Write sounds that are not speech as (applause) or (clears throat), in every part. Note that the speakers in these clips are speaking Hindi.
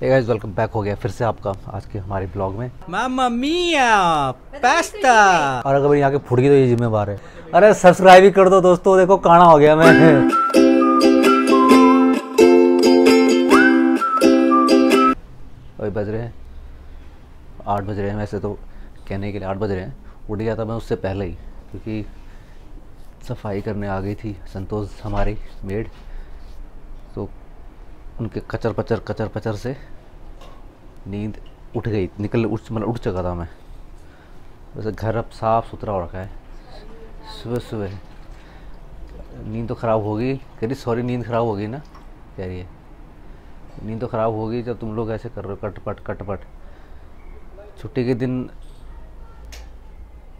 गाइस वेलकम बैक हो गया फिर से आपका आज के हमारे ब्लॉग में। Mamma mia! Pasta! और अगर मेरी यहाँ के फुट गई तो ये जिम्मेवार है। अरे सब्सक्राइब ही कर दो दोस्तों देखो काना हो गया मैं। अभी बज रहे हैं। आठ बज रहे हैं वैसे तो कहने के लिए आठ बज रहे हैं। उठ गया था मैं उससे पहले ही क्योंकि सफ़ाई करने आ गई थी संतोष हमारी मेड उनके कचर पचर कचर पचर से नींद उठ गई, निकल उठ मतलब उठ चुका था मैं। वैसे घर अब साफ़ सुथरा हो रखा है। सुबह सुबह। नींद तो ख़राब होगी। कह रही, सॉरी, नींद ख़राब होगी ना? कह रही है। नींद तो ख़राब होगी जब तुम लोग ऐसे कर रहे हो, कटपट कटपट। छुट्टी के दिन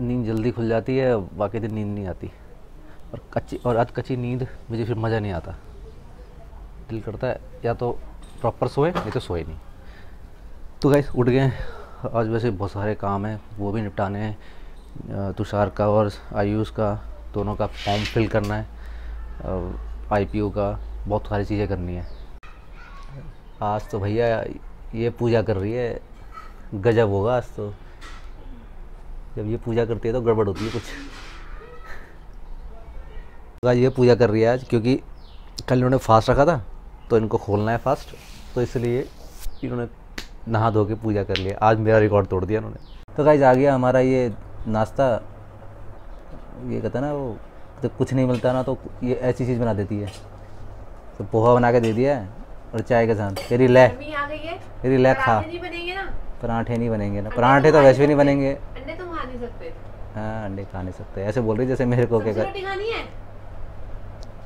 नींद जल्दी खुल जाती है, बाकी दिन नींद नहीं आती। और कच्ची, और अध कच्ची नींद, मुझे फिर मज़ा नहीं आता। दिल करता है, या तो प्रॉपर सोए, नहीं तो सोए नहीं। तो गाइस उठ गए आज वैसे बहुत सारे काम हैं, वो भी निपटाने हैं। तुषार का और आयुष का, दोनों का फॉर्म फिल करना है। आईपीओ का, बहुत सारी चीज़ें करनी है। आज तो भैया, ये पूजा कर रही है। गजब होगा आज तो। जब ये पूजा करती है तो गड़बड़ होती है कुछ। (laughs) आज ये पूजा कर रही है आज, क्योंकि कल इन्होंने फास्ट रखा था। तो इनको खोलना है फास्ट तो इसलिए इन्होंने नहा धो के पूजा कर लिया आज मेरा रिकॉर्ड तोड़ दिया उन्होंने तो गाइज़ आ गया हमारा ये नाश्ता। ये कहता है ना वो जब कुछ नहीं मिलता ना तो ये ऐसी चीज़ बना देती है। तो पोहा बना के दे दिया है और चाय के साथ। तेरी ले गर्मी आ तेरी ले खा। पराठे नहीं बनेंगे ना? पराठे पराठे तो वैसे भी नहीं बनेंगे। अंडे तुम खा नहीं सकते। हाँ अंडे खा नहीं सकते। ऐसे बोल रही जैसे मेरे को क्या कर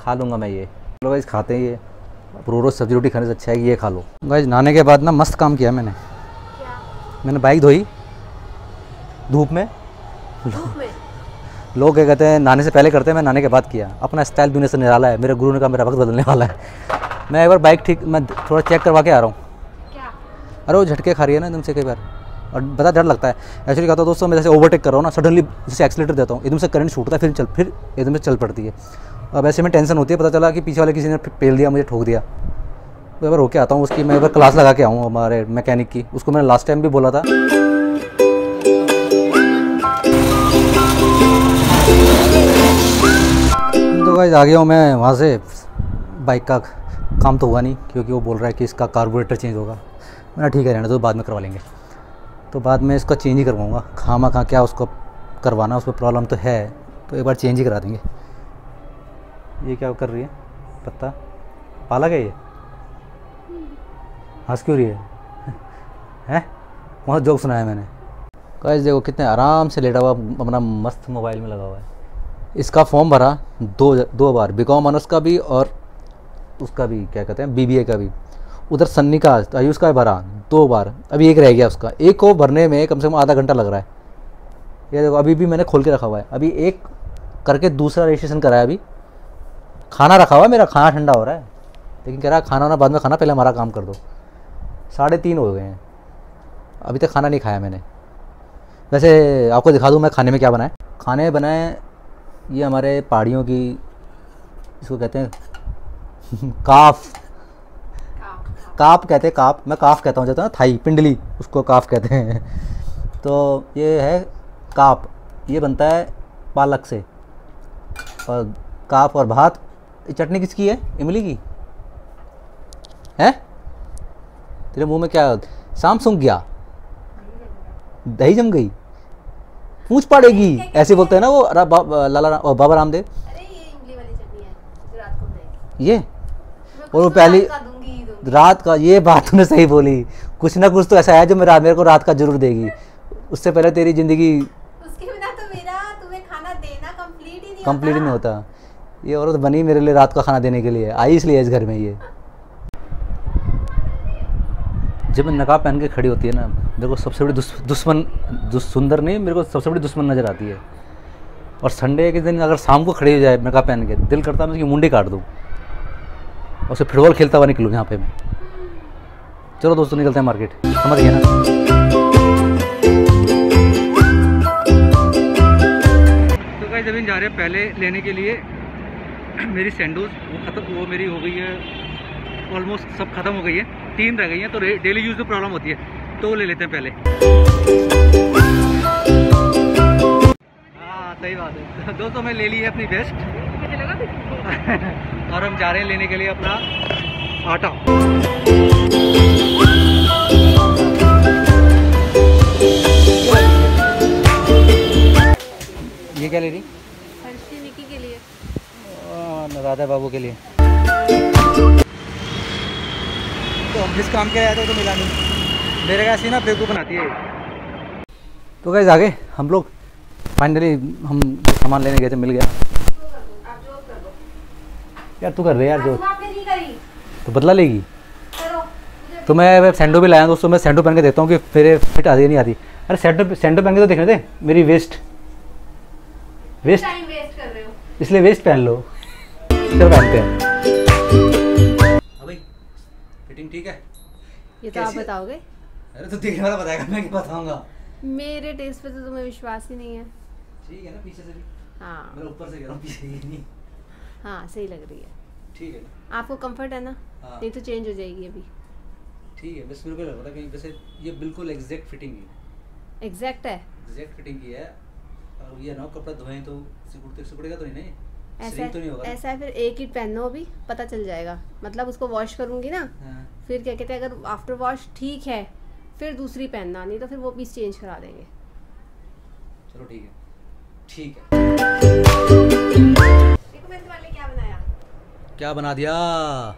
खा लूँगा मैं ये। लोग गाइज़ खाते हैं ये। रोज रोज सब्ज़ी रोटी खाने से अच्छा है कि ये खा लो। गाइज़ नहाने के बाद ना मस्त काम किया मैंने। क्या मैंने बाइक धोई धूप में। धूप में? (laughs) लोग क्या कहते हैं नहाने से पहले करते हैं मैं नहाने के बाद किया। अपना स्टाइल दुनिया से निराला है। मेरे गुरु ने कहा मेरा वक्त बदलने वाला है। (laughs) मैं एक बार बाइक ठीक मैं थोड़ा चेक करवा के आ रहा हूँ। अरे वो झटके खा रही है ना एकदम से कई बार। और बता डर लगता है। एक्चुअली कहता हूँ दोस्तों मैं जैसे ओवरटेक कर रहा हूँ ना सडनली जैसे एक्सीटर देता हूँ एकदम से करंट छूटता है फिर चल फिर एकदम से चल पड़ती है। अब ऐसे में टेंशन होती है, पता चला कि पीछे वाले किसी ने पेल दिया, मुझे ठोक दिया। तो बार होके आता हूँ उसकी, मैं एक बार क्लास लगा के आऊँ हमारे मैकेनिक की, उसको मैंने लास्ट टाइम भी बोला था। तो गाइस आ गया हूँ मैं वहाँ से। बाइक का काम तो हुआ नहीं, क्योंकि वो बोल रहा है कि इसका कार्बोरेटर चेंज होगा। मैंने ठीक है, रहने तो बाद में करवा लेंगे। तो बाद में इसका चेंज ही करवाऊँगा। खामा खा क्या उसको करवाना, उसमें प्रॉब्लम तो है तो एक बार चेंज ही करा देंगे। ये क्या कर रही है? पत्ता? पालक है ये? हंस क्यों रही है? (laughs) हैं? बहुत जोक सुनाया मैंने। गाइस देखो कितने आराम से लेटा हुआ अपना मस्त मोबाइल में लगा हुआ है। इसका फॉर्म भरा दो दो बार। बीकॉम ऑनर्स का भी और उसका भी, क्या कहते हैं बीबीए का भी। उधर सन्नी का आयुष का भरा दो बार। अभी एक रह गया उसका। एक को भरने में कम से कम आधा घंटा लग रहा है। ये देखो, अभी भी मैंने खोल के रखा हुआ है। अभी एक करके दूसरा रजिस्ट्रेशन कराया अभी। खाना रखा हुआ मेरा खाना ठंडा हो रहा है। लेकिन कह रहा है, खाना वाना बाद में खाना, पहले हमारा काम कर दो। साढ़े तीन हो गए हैं। अभी तक खाना नहीं खाया मैंने। वैसे आपको दिखा दूँ मैं खाने में क्या बनाए खाने में बनाए ये हमारे पहाड़ियों की, इसको कहते हैं, (laughs) काफ। काप कहते हैं काप मैं काफ कहता हूँ, जैसे ना, थाई, पिंडली, उसको काफ कहते हैं। तो ये है काप। ये बनता है पालक से। और काप और भात चटनी किसकी है? इमली की? है? तेरे मुँह में क्या शाम सूंघ गया? दही जम गई? पूछ पड़ेगी। ऐसे बोलते हैं ना वो रा- बा- लाला रा- बाबा रामदेव। अरे ये इमली वाली चटनी है को ये? और वो पहली रात का ये बात तूने सही बोली। कुछ ना कुछ तो ऐसा है जो मेरा मेरे को रात का ज़रूर देगी। उससे पहले तेरी ज़िंदगी उसके बिना तो मेरा तुम्हें खाना देना कंप्लीट ही नहीं कंप्लीट नहीं होता। ये औरत बनी मेरे लिए रात का खाना देने के लिए, आई इसलिए इस घर में ये। जब मैं नकाब पहन के खड़ी होती है ना, मेरे को सबसे बड़ी दुश्मन सुंदर नहीं, मेरे को सबसे बड़ी दुश्मन नज़र आती है। और संडे के दिन अगर शाम को खड़ी हो जाए नकाब पहन के, दिल करता है मैं उसकी मुंडी काट दूँ। और उसे फुटबॉल खेलता हुआ निकलूँ यहाँ पे मैं। चलो दोस्तों, निकलते हैं मार्केट। समझ गए ना? तो अभी जा रहे हैं पहले लेने के लिए। (clears throat) मेरी सैंडोज वो खत्म वो मेरी हो गई है ऑलमोस्ट सब ख़त्म हो गई है तीन रह गई हैं तो डेली यूज़ में प्रॉब्लम होती है तो वो ले लेते हैं पहले। हाँ सही बात है। (laughs) दोस्तों मैं ले ली है अपनी बेस्ट (laughs) और हम जा रहे हैं लेने के लिए अपना आटा। ये क्या ले रही हर्षी निकी के लिए आ, राधा बाबू के लिए। तो हम जिस काम के आए थे तो मिला नहीं। मेरे कैसी ना बेवकूफ़ बनाती है। तो गए आगे हम लोग फाइनली हम सामान लेने गए थे मिल गया। यार तू कर रहे यार जो तो बदला लेगी। तो मैं सैंडो भी लाया दोस्तों मैं सैंडो पहन के देखता हूँ कि फिर फिट आती है नहीं आती। अरे सैंडो सैंडो पहन के तो देखने थे मेरी वेस्ट वेस्ट वेस्ट कर रहे हो। इसलिए वेस्ट पहन लो। चलो पहनते हैं। फिटिंग ठीक है? ये तो आप बताओगे? अरे तो देखने वाला बताएगा मैं क्या बताऊँगा? मेरे टेस्ट पे तो तुम्हें विश्वास ही नहीं है। ठीक है ना पीछे से भी? हाँ। मैं ऊपर से कह रहा हूँ पीछे ही नहीं। हाँ सही लग रही है। ठीक है। ना आपको कंफर्ट है ना? हाँ। नहीं तो चेंज हो जाएगी अभी। ठीक है बस मेरे को लग रहा था कि वैसे ये बिल्कुल एग्जैक्ट फिटिंग है। एग्जैक्ट है? एग्जैक्ट फिटिंग की है। और ये ना कपड़ा धोएँ तो सिकुड़ते सिकुड़ेगा तो नहीं नहीं ऐसा तो नहीं होगा ऐसा है फिर एक ही पहनो अभी पता चल जाएगा। मतलब उसको वॉश करूँगी ना हाँ। फिर क्या कहते हैं अगर आफ्टर वॉश ठीक है फिर दूसरी पहनना नहीं तो फिर वो पीस चेंज करा देंगे। चलो ठीक है। ठीक है। देखो मैंने तुम्हारे क्या बनाया? क्या बना दिया?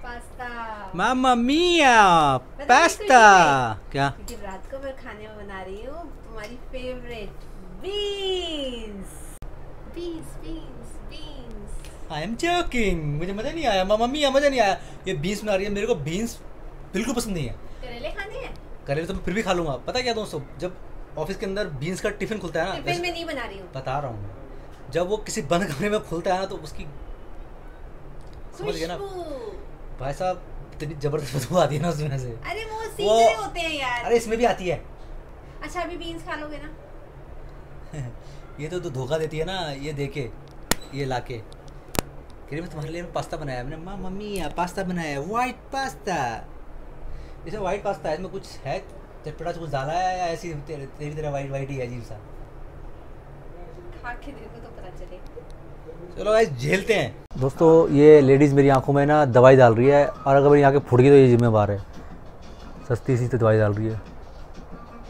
Pasta. Mamma mia! But Pasta! that's क्या? रात को मैं खाने में बना रही हूँ तुम्हारी favourite beans beans beans beans I am joking मुझे मज़ा नहीं आया। मामा मिया मज़ा नहीं आया। ये बीन्स बना रही है। मेरे को बीन्स बिल्कुल पसंद नहीं है। करेले खाने हैं? करेले तो मैं फिर भी खा लूँगा। पता क्या दोस्तों? जब ऑफ़िस के अंदर बीन्स का टिफ़िन खुलता है ना टिफ़िन में नहीं बना रही हूँ। बता रहा हूँ जब वो किसी बंद कमरे में खुलता है ना तो उसकी समझ गए ना? भाई साहब इतनी ज़बरदस्त खुशबू आती है ना उसमें से। अरे वो सीखने होते हैं यार। अरे इसमें भी आती है। अच्छा अभी बीन्स खा लोगे ना? (laughs) ये तो तू धोखा देती है ना ये देके ये लाके। मैं तुम्हारे लिए पास्ता बनाया मैंने माँ मम्मी पास्ता बनाया वाइट पास्ता इसे वाइट पास्ता है इसमें कुछ है चटपटा कुछ डाला है या ऐसी तेरे- तेरी तरह वाइट वाइट ही है अजीब सा खा के देखो तो चलो। भाई झेलते हैं। दोस्तों ये लेडीज़ मेरी आँखों में ना दवाई डाल रही है और अगर मेरी आँखें फुट गई तो ये जिम्मेवार है। सस्ती सी तो दवाई डाल रही है।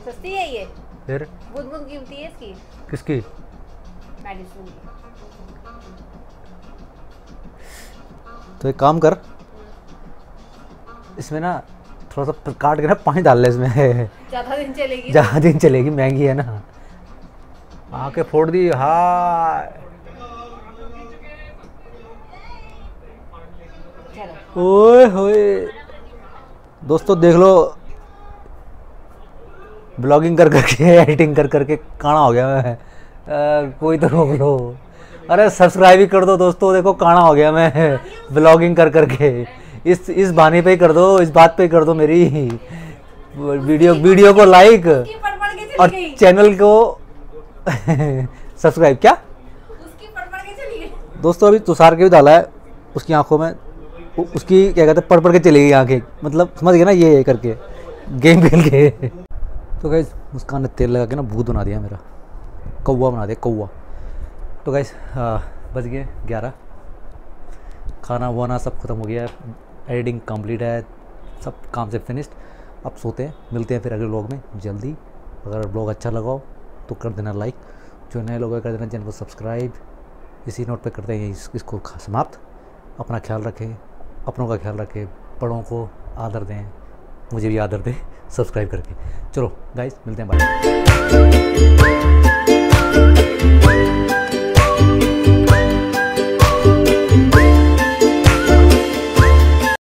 सस्ती है ये? फिर? बुद बुद कीमती है इसकी। किसकी? मेडिसिन तो एक काम कर इसमें ना थोड़ा सा काट के ना पानी डाल ले इसमें। ज़्यादा दिन चलेगी ज़्यादा दिन चलेगी महँगी है ना। आके फोड़ दी चलो। ओए होए। दोस्तों देख लो। ब्लॉगिंग कर करके (laughs) एडिटिंग कर करके काना हो गया मैं। अ, कोई तो रोक लो। अरे सब्सक्राइब ही कर दो दोस्तों देखो काना हो गया मैं ब्लॉगिंग कर करके। इस इस बहाने पे ही कर दो इस बात पे ही कर दो मेरी। वीडियो वीडियो को लाइक और चैनल को सब्सक्राइब क्या? दोस्तों अभी तुषार के भी डाला है उसकी आँखों में उसकी क्या कहते हैं पढ़ पढ़ के चली गई आँखें। मतलब समझ गए ना ये करके गेम खेल के। तो गैस मुस्कान ने तेल लगा के ना भूत बना दिया मेरा। कौवा बना दिया कौवा। तो गैस बज गए ग्यारह। खाना वाना सब खत्म हो गया है। एडिटिंग कंप्लीट है। सब काम से फिनिश्ड अब सोते हैं। मिलते हैं फिर अगले ब्लॉग में। जल्दी। अगर ब्लॉग अच्छा लगा हो तो कर देना लाइक जो नए लोग कर देना चैनल को सब्सक्राइब इसी नोट पे करते हैं इस, इसको समाप्त। अपना ख्याल रखें। अपनों का ख्याल रखें। बड़ों को आदर दें। मुझे भी आदर दें। सब्सक्राइब करके। चलो गाइस मिलते हैं बाय